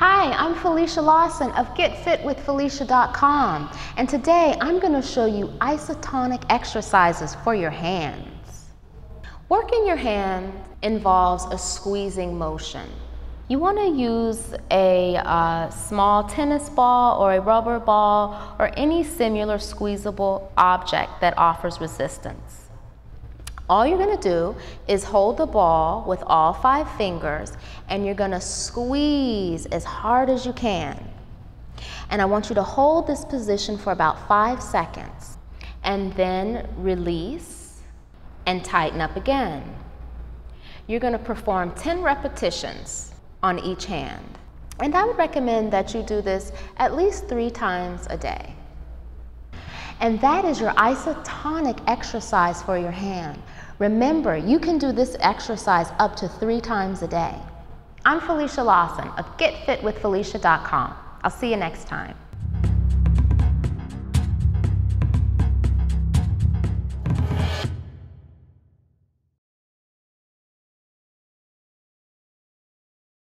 Hi, I'm Felicia Lawson of GetFitWithFelicia.com and today I'm going to show you isotonic exercises for your hands. Working your hand involves a squeezing motion. You want to use a uh, small tennis ball or a rubber ball or any similar squeezable object that offers resistance. All you're gonna do is hold the ball with all five fingers and you're gonna squeeze as hard as you can. And I want you to hold this position for about five seconds and then release and tighten up again. You're gonna perform 10 repetitions on each hand. And I would recommend that you do this at least three times a day. And that is your isotonic exercise for your hand. Remember, you can do this exercise up to three times a day. I'm Felicia Lawson of GetFitWithFelicia.com. I'll see you next time.